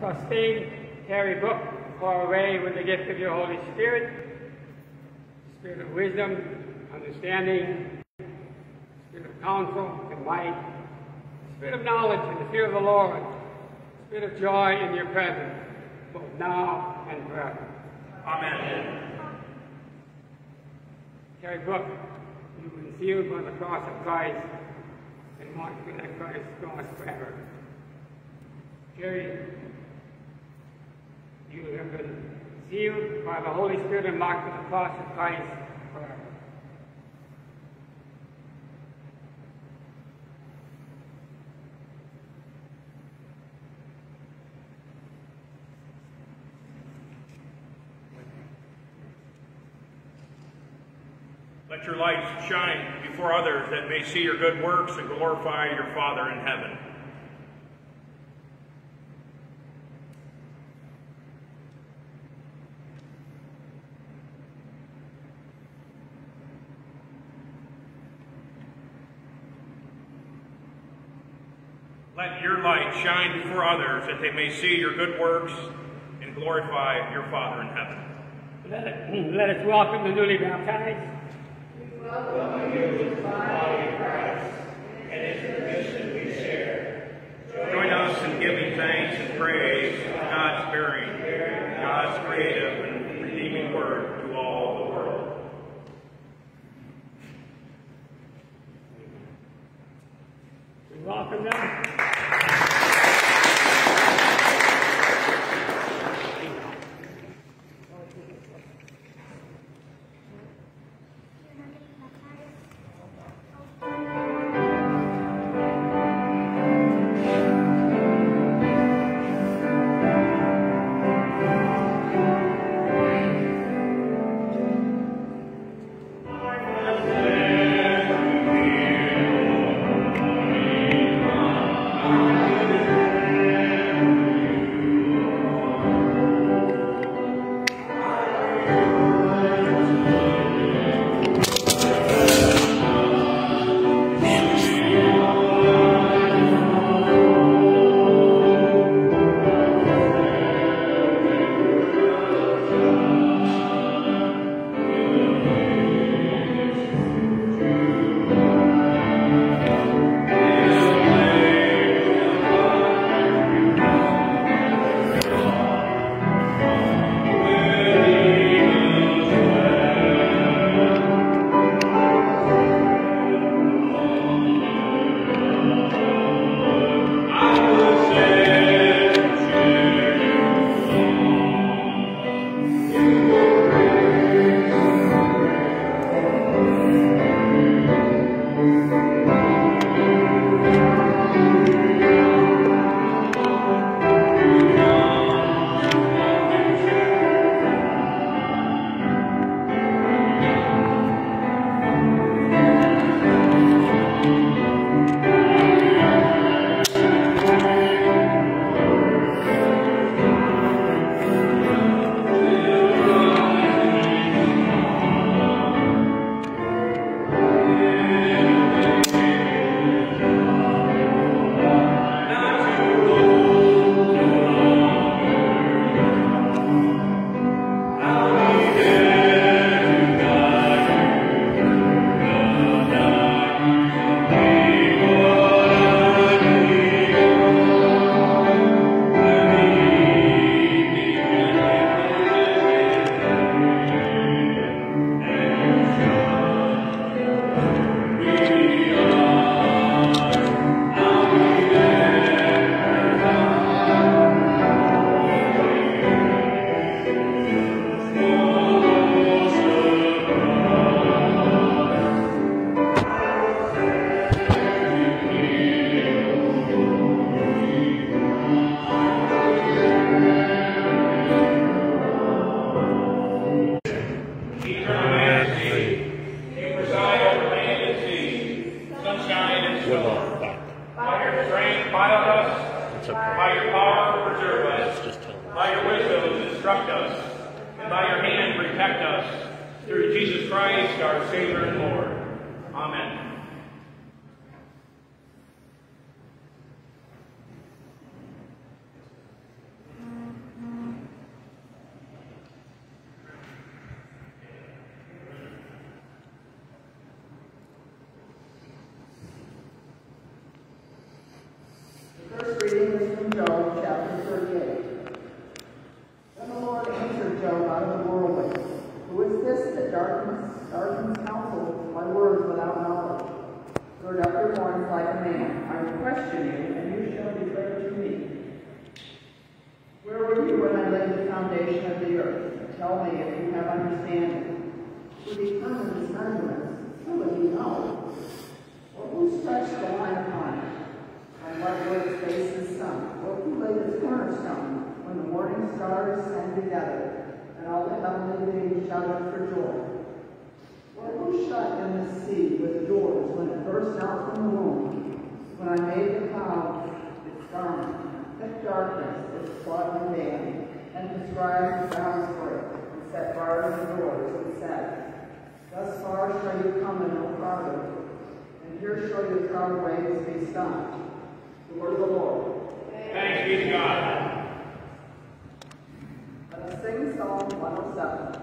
sustain Terry Book far away with the gift of your Holy Spirit, spirit of wisdom, understanding, spirit of counsel and might, spirit of knowledge and the fear of the Lord, spirit of joy in your presence, both now and forever. Amen. Terry Book, you've been sealed by the cross of Christ and marked with that Christ cross forever. Terry, you have been sealed by the Holy Spirit and marked with the cross of Christ forever. Let your lights shine before others that may see your good works and glorify your Father in heaven. Let your light shine before others that they may see your good works and glorify your Father in heaven. Let, it, let us welcome the newly baptized. By your hand, protect us. Through Jesus Christ, our Savior and Lord. Amen. farther, and here shall your proud waves be stopped. The word of the Lord. Thanks be to God. Let us sing Psalm 107.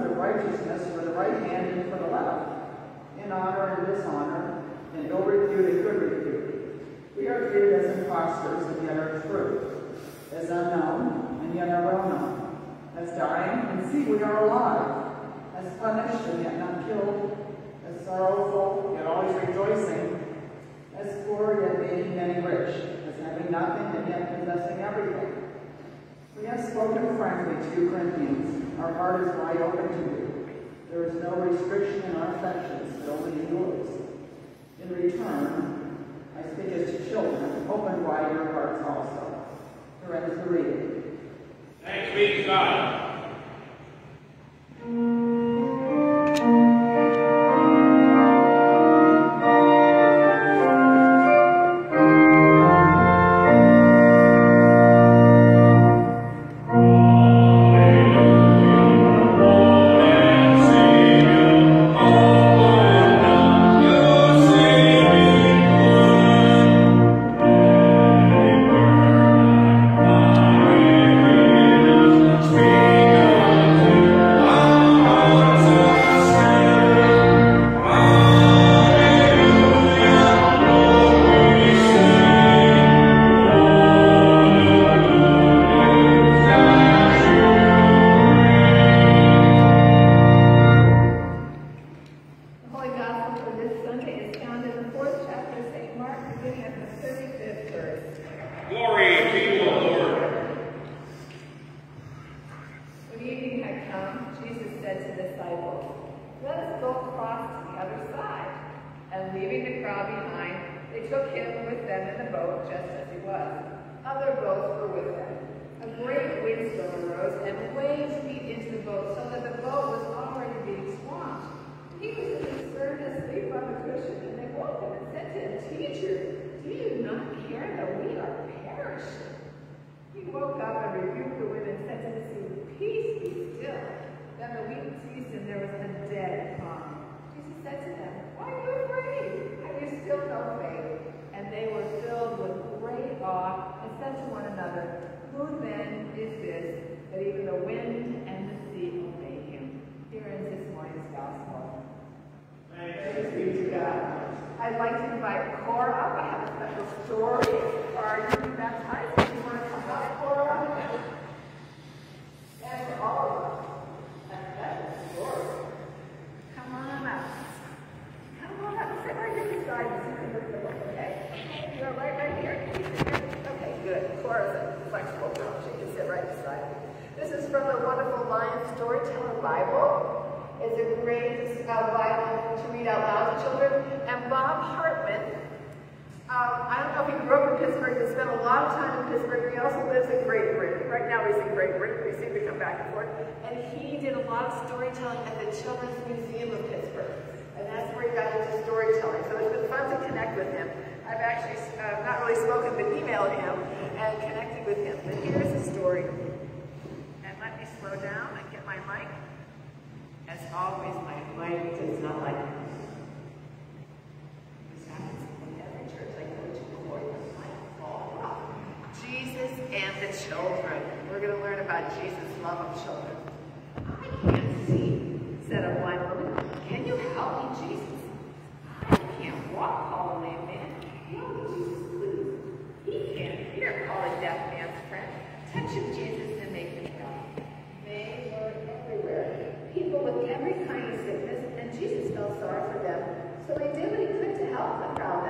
Of righteousness for the right hand and for the left, in honor and dishonor, in ill repute and good repute. We are treated as impostors and yet are true, as unknown and yet are well known, as dying and see we are alive, as punished and yet not killed, as sorrowful yet always rejoicing, as poor yet making many rich, as having nothing and yet possessing everything. We have spoken frankly to you, Corinthians. Our heart is wide open to you. There is no restriction in our affections, but only in yours. In return, I speak as to children, open wide your hearts also. Here ends the reading. Thanks be to God. That we are perishing? He woke up and rebuked the wind and said to the sea, Peace, be still. Then the wind ceased and there was a dead calm. Jesus said to them, Why are you afraid? Have you still no faith? And they were filled with great awe and said to one another, Who then is this that even the wind and the sea obey him? Here ends this morning's gospel. Praise be to God. I'd like to invite Cora up. I have story. Are you baptized? Do you want to come up, Cora? And all of us. Come on up. Come on up. Sit right here beside You can okay? You're right, right here. Okay, good. Cora's a flexible girl. She can sit right beside. This is from the wonderful Lion Storyteller Bible. It's a great uh, Bible to read out loud to children. And Bob Hartman, um, I don't know if he grew up in Pittsburgh, but spent a lot of time in Pittsburgh. He also lives in Great Britain. Right now he's in Great Britain. We seem to come back and forth. And he did a lot of storytelling at the Children's Museum of Pittsburgh. And that's where he got into storytelling. So it's been fun to connect with him. I've actually uh, not really spoken, but emailed him and connected with him. But here's the story. And let me slow down and get my mic. As always, my mic does not like this happens in every church I go to before the mic fall off. Jesus and the children. We're going to learn about Jesus' love of children. I can't see, said a blind woman. Can you help me, Jesus? I can't walk, called a lame man. Jesus, please. He can't hear, called a deaf man's friend. Touch him, Jesus, and make him well. They were everywhere. People with every kind of sickness, and Jesus felt sorry for them. So he did what he could to help the crowd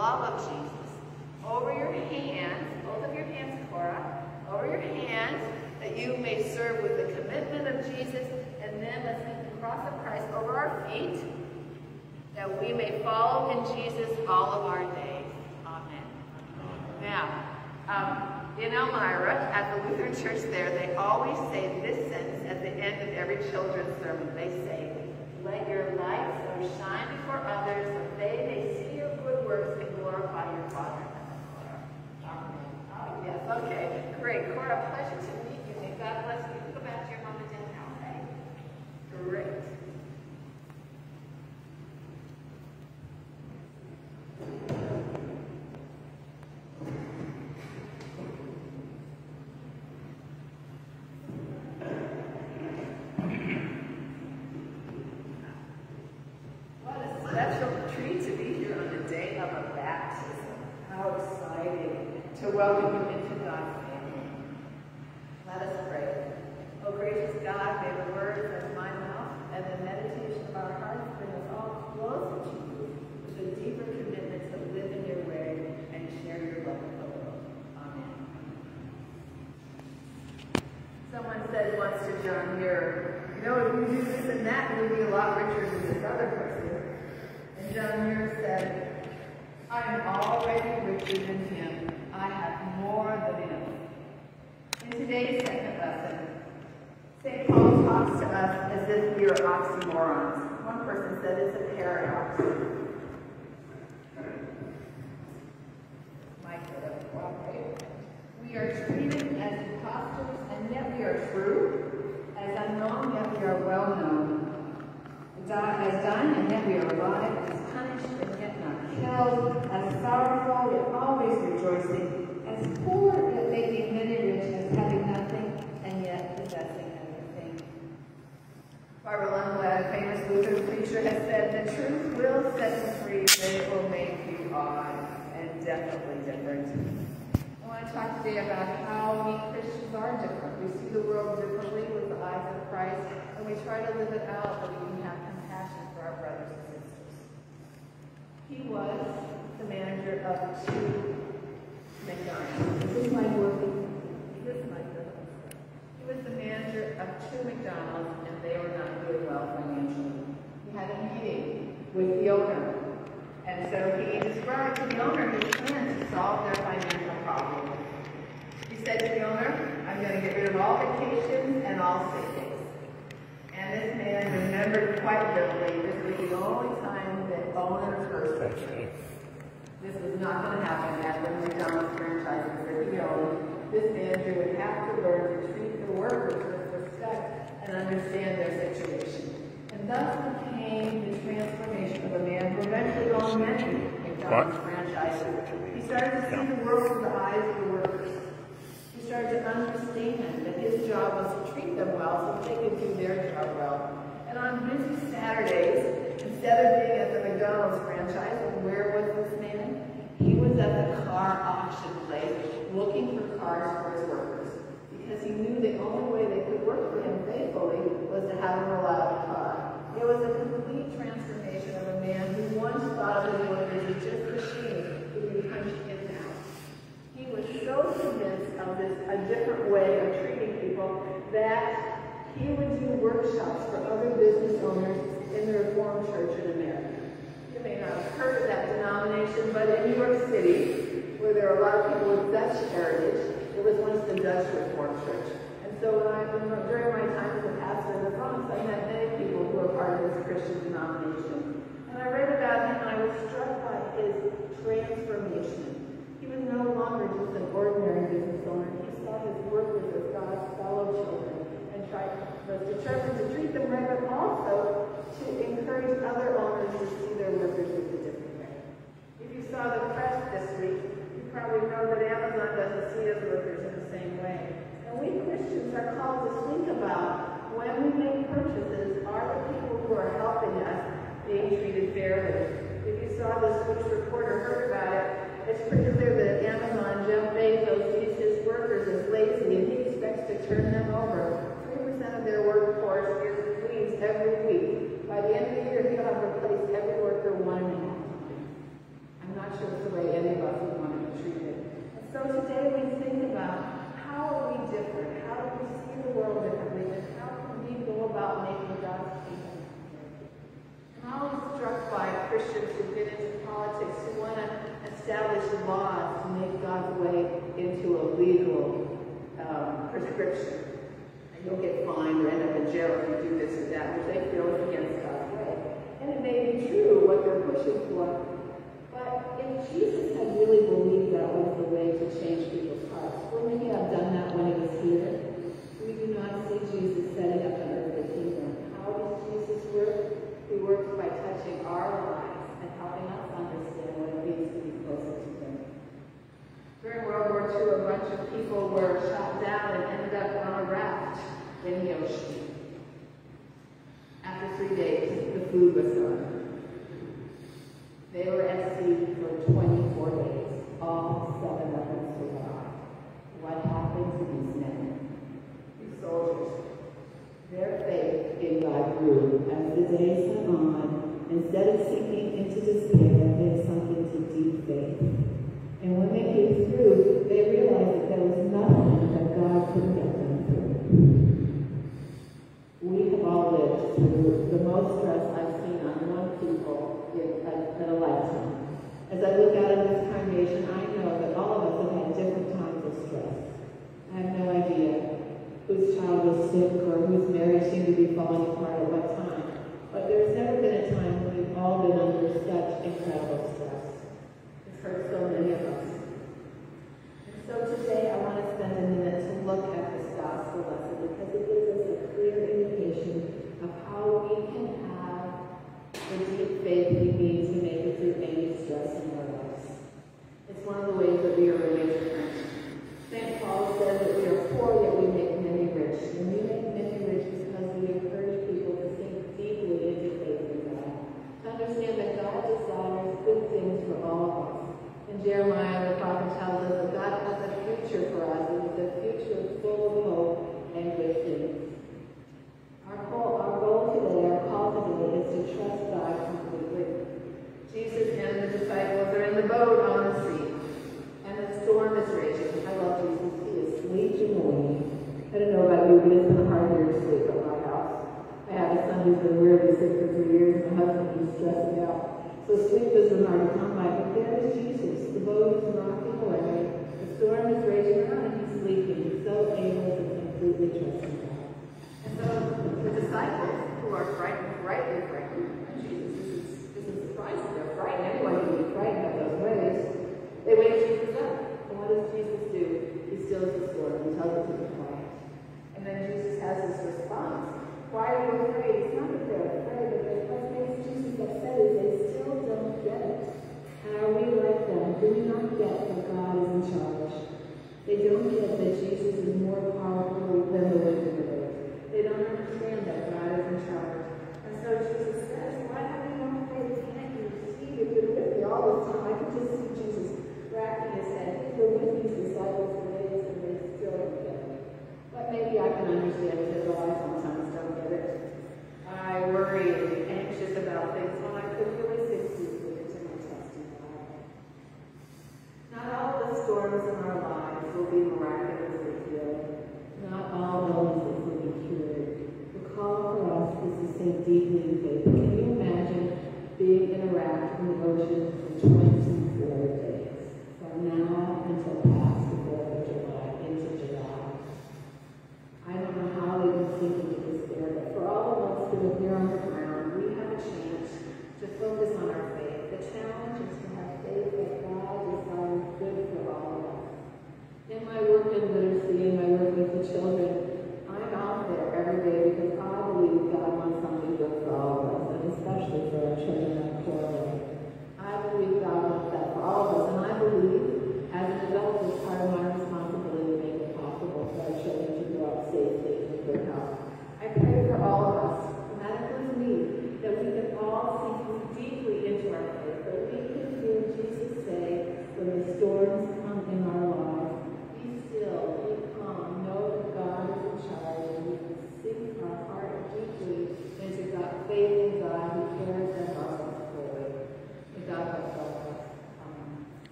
love of Jesus, over your hands, both of your hands, Cora, over your hands that you may serve with the commitment of Jesus, and then let's keep the cross of Christ over our feet, that we may follow in Jesus all of our days. Amen. Now, um, in Elmira, at the Lutheran Church there, they always say this sentence at the end of every children's sermon. They say, let your light so shine before others that they may see your good works glorify your Father. Amen. Oh, yes, okay, great. Cora, pleasure to meet you. May God bless you. You can go back to your mom and dad now, okay? Great. What a special treat to be here on the day of a baptism. How exciting to welcome you into God's family. Let us pray. Oh, gracious God, may the words of my mouth and the meditation of our hearts bring us all closer to you with a deeper commitment to live in your way and share your love with the world. Amen. Someone said once to John Muir, you know, if you do this and that, you'll be a lot richer than this other person. And John Muir said, I am already richer than him. I have more than enough. In today's second lesson, St. To us as if we are oxymorons. One person said it's a paradox. We are treated as impostors, and yet we are true. As unknown, yet we are well known. As dying, and yet we are alive. As punished, and yet not killed. As sorrowful, yet always rejoicing. As poor, yet making many rich. As having nothing, and yet possessing everything. Barbara Lutheran preacher, has said, the truth will set you free, but it will make you odd and definitely different. I want to talk today about how we Christians are different. We see the world differently with the eyes of Christ, and we try to live it out that we can have compassion for our brothers and sisters. He was the manager of two McDonald's. This is my working? Is this my He was the manager of two McDonald's, and they were not doing well financially. Meeting with the owner, and so he described to the owner his plan to solve their financial problem. He said to the owner, I'm going to get rid of all vacations and all days. And this man remembered quite vividly this was the only time that owners were. This was not going to happen the McDonald's franchise that he owned. This manager would have to learn to treat the workers with respect and understand their situation. And thus became the transformation of a man who eventually owned many McDonald's franchises. He started to see the world through the eyes of the workers. He started to understand that his job was to treat them well so they could do their job well. And on busy Saturdays, instead of being at the McDonald's franchise, where was this man? He was at the car auction place looking for cars for his workers. because he knew the only way they could work for him faithfully was to have him rely on God. It was a complete transformation of a man who once thought of his workers as just machines who could punch in out. He was so convinced of this a different way of treating people that he would do workshops for other business owners in the Reformed Church in America. You may not have heard of that denomination, but in New York City, where there are a lot of people with Dutch heritage, it was once the Dutch Reformed Church. And so when I, during my time as a pastor in the Bronx, I met many who part of this Christian denomination. And I read about him and I was struck by his transformation. He was no longer just an ordinary business owner. He saw his workers as God's fellow children and tried, was determined to treat them right, but also to encourage other owners to see their workers in a different way. If you saw the press this week, you probably know that Amazon doesn't see its workers in the same way. And we Christians are called to think about when we make purchases, are the people who are helping us being treated fairly? If you saw this Switch report or heard about it, it's pretty clear that Amazon, Jeff Bezos, sees his workers as lazy and he expects to turn them over. 3% of their workforce is leaves every week. By the end of the year, he'll have replaced every worker one and a half. I'm not sure it's the way any of us would want to be treated. And so today we think about how are we different? How do we see the world differently? And how can we go about making God's always struck by Christians who get into politics who want to establish laws to make God's way into a legal um, prescription. And you'll get fined or end up in jail if you do this or that, which they feel is against God's way. And it may be true what they're pushing for, but if Jesus had really believed that was the way to change people's hearts, wouldn't he have done that when he was here? We do not see Jesus setting up an earthly kingdom. How does Jesus work? He works by touching our lives and helping us understand what it means to be closer to Him. During World War II, a bunch of people were shot down and ended up on a raft in the ocean. After three days, the food was gone. They were at sea for 24 days. All seven of them survived. What happened to these men? These soldiers. Their faith in God grew as the days. Instead of sinking into despair, they sunk into deep faith. And when they came through, they realized that there was nothing that God couldn't get them through. We have all lived through the most stress I've seen on one people in a, lifetime. As I look out at this congregation, I know that all of us have had different times of stress. I have no idea whose child was sick or whose marriage seemed to be falling apart at what time. But there's never been a time when we've all been under such incredible stress. It's hurt so many of us. And so today I want to spend a minute to look at this gospel lesson because it gives us a clear indication of how we can have the deep faith we need to make it through any stress in our lives. It's one of the ways that we are really different. St. Paul says that we are poor, yet we make many rich. And we make many rich because we encourage people to think deeply into faith in God. To understand that God desires good things for all of us. And Jeremiah the prophet tells us that God has a future for us, and it's a future full of hope and good things. Our goal, our goal today, our call today is to trust God completely. Jesus and the disciples are in the boat on the sea, and the storm is raging. I love Jesus. He is sleeping away. I don't know about you, but it's been hard year to sleep at my house. I have a son who's been weirdly sick for three years, and my husband who's stressing out. So sleep been hard to come by, but there is Jesus. The boat is rocking away. The storm is raging around, and he's sleeping. He's so able to completely trust in God. And so the disciples, who are frightened, rightly frightened, Jesus isn't, isn't surprised that they're frightened. Anyone can be frightened at those waves. They wake Jesus up. And what does Jesus do? He stills the storm and tells it to be quiet. And then Jesus has this response. Why are you afraid? It's not that they're afraid, but what Jesus upset is they still don't get it. And are we like them? Do we not get that God is in charge? They don't get that Jesus is more powerful than the wind and the waves. They don't understand that God is in charge. And so Jesus says, why have you faith? Can't you see? You've been with me all this time. I can just see Jesus miraculous that people with these disciples and they still don't get it. But maybe I can understand because I sometimes don't get it. I worry and anxious about things when I could really succeed with it to my testimony. Not all the storms in our lives will be miraculously healed. Not all illnesses will be cured. The call for us is to sink deeply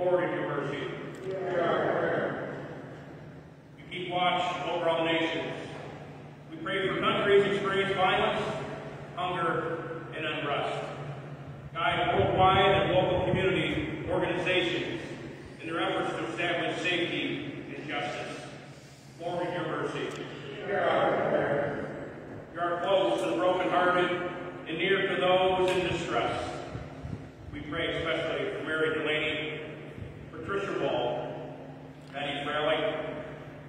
Lord, in your mercy. You keep watch over all nations. We pray for countries experiencing violence, hunger, and unrest. Guide worldwide and local community organizations in their efforts to establish safety and justice. Lord, in your mercy. You are close to the brokenhearted and near to those in distress. We pray especially for Mary Delaney Patricia Wall, Patty Fraley,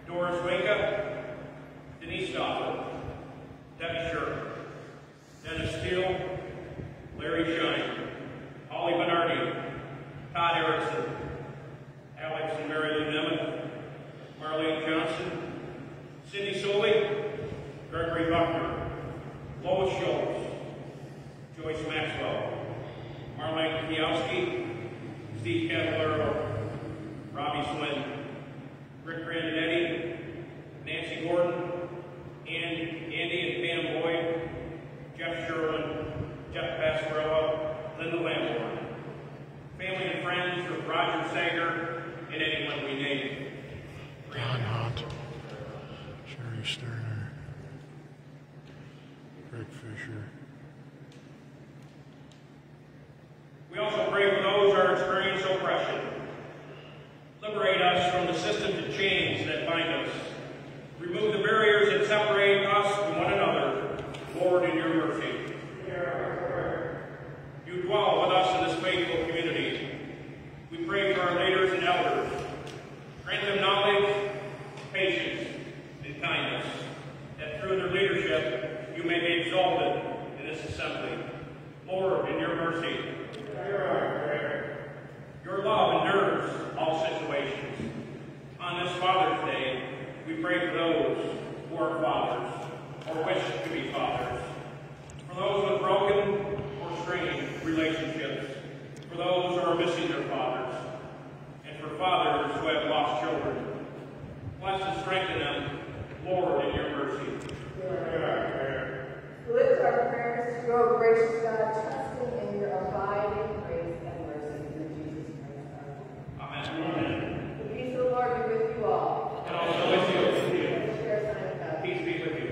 Doris Wake Denise Stoffer, Debbie Sherman, Dennis Steele, Larry Shine, Holly Bernardi, Todd Erickson, Alex and Mary Lou Nemeth, Marlene Johnson, Cindy Soley, Gregory Buckner, Lois Schultz, Joyce Maxwell, Marlene Kiowski, Steve Cavallero, Robbie Swin, Rick Grandinetti, Nancy Gordon, and Andy and Pam Boyd, Jeff Sherwin, Jeff Pascarella, Linda Lamborn, family and friends of Roger Sager, and anyone we name. Don Hunt, Sherry Sterner, Greg Fisher. We also pray for those who are experiencing oppression. Us from the systems and chains that bind us. Remove the barriers that separate us from one another. Lord, in your mercy. You dwell with us in this faithful community. We pray for our leaders and elders. Grant them knowledge, patience, and kindness, that through their leadership you may be exalted in this assembly. Lord, in your mercy, hear our prayer. Your love endures all situations. On this Father's Day, we pray for those who are fathers or wish to be fathers. For those with broken or strained relationships. For those who are missing their fathers. And for fathers who have lost children. Bless and strengthen them, Lord, in your mercy. Lift our prayers to your gracious God, trusting in your abiding grace and mercy through Jesus Christ our Lord. Amen. The peace of the Lord be with you all. And also with you. Share a sign of God. Peace be with you.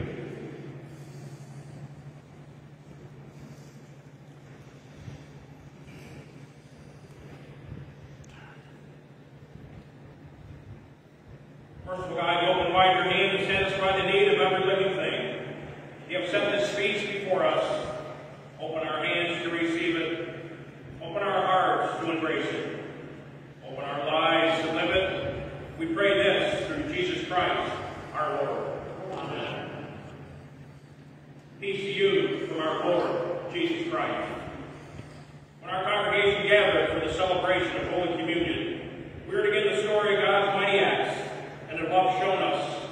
Merciful God, you open wide your hand and satisfy the need of every living thing. You have set this feast before us. Open our hands to receive it. Open our hearts to embrace it. Open our lives to live it. We pray this through Jesus Christ, our Lord. Amen. Peace to you from our Lord, Jesus Christ. When our congregation gathers for the celebration of Holy Communion, we are to get the story of God's mighty acts and the love shown us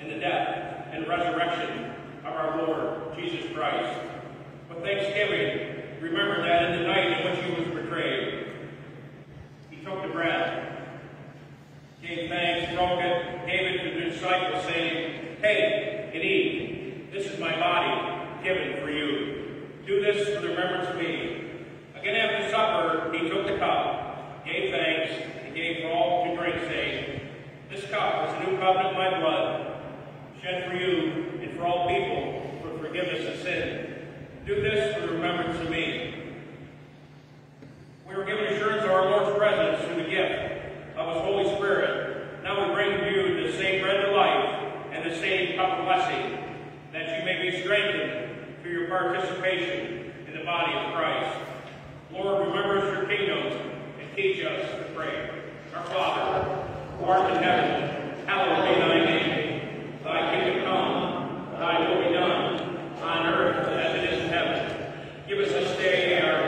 in the death and resurrection of our Lord, Jesus Christ. With thanksgiving, remember that in the night in which he was betrayed, he took the bread, gave thanks, broke it, gave it to the disciples, saying, Take and eat. This is my body given. Do this for the remembrance of me. Again after supper, he took the cup, gave thanks, and gave for all to drink, saying, This cup is the new covenant in my blood, shed for you and for all people for forgiveness of sin. Do this for the remembrance of me. We were given assurance of our Lord's presence through the gift of His Holy Spirit. Now we bring to you the same bread of life and the same cup of blessing, that you may be strengthened your participation in the body of Christ. Lord, remember us your kingdom and teach us to pray. Our Father, who art in heaven, hallowed be thy name. Thy kingdom come, thy will be done, on earth as it is in heaven. Give us this day our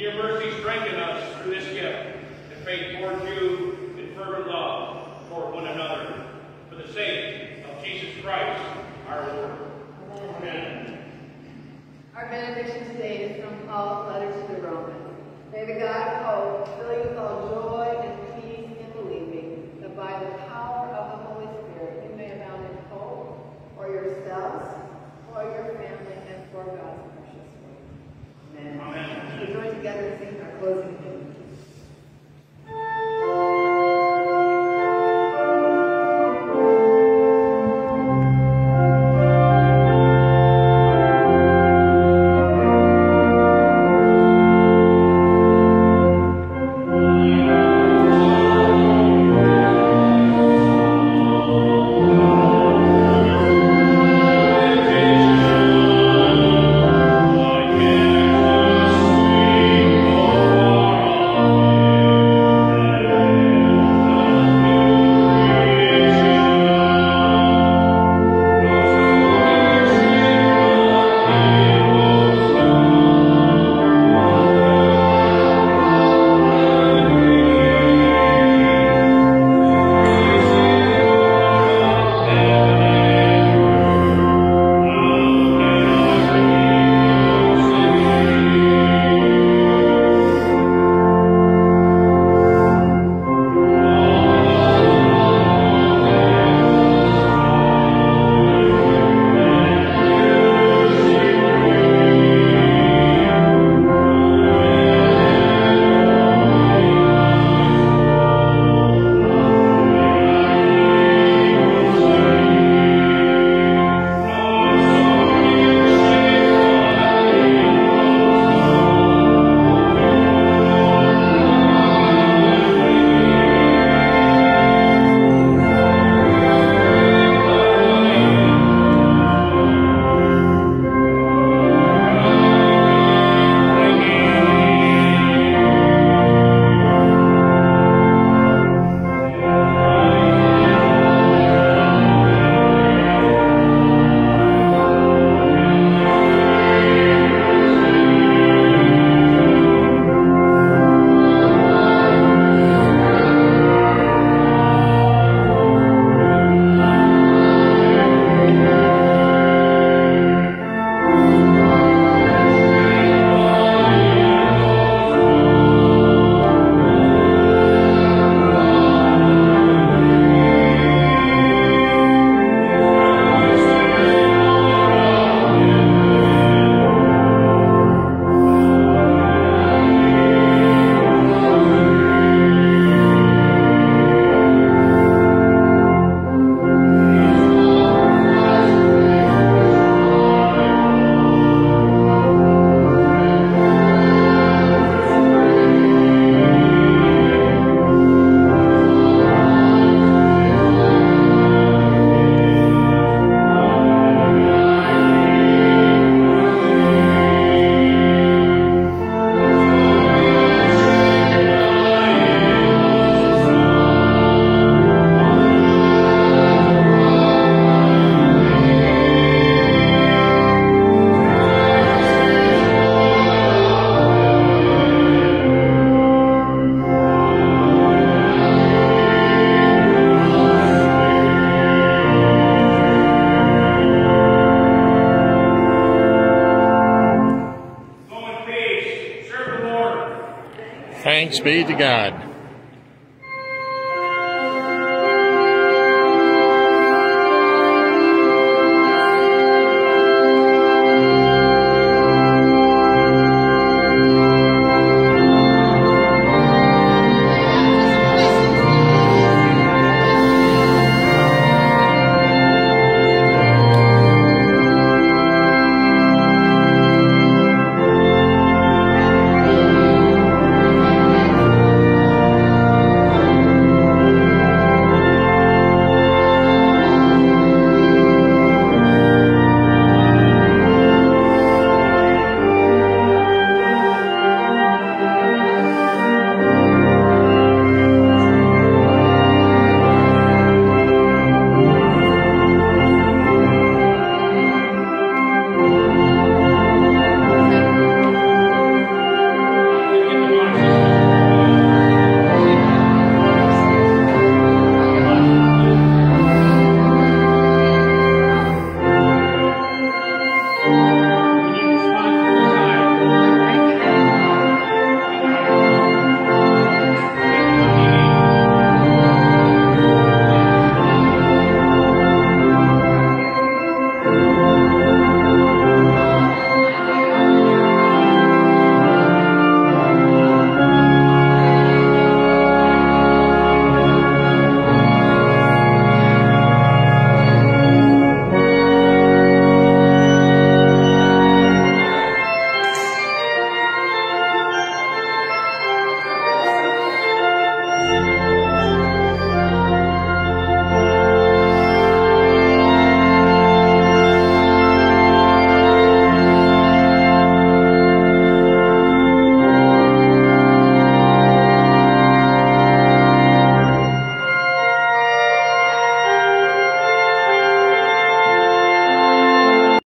your mercy, strengthen us through this gift and faith towards you in fervent love toward one another. For the sake of Jesus Christ, our Lord. Amen. Our benediction today is from Paul's letter to the Romans. May the God of hope fill you with all joy and peace in believing, that by the power of the Holy Spirit you may abound in hope for yourselves, for your family, and for God's Amen. We join together and sing our closing hymn.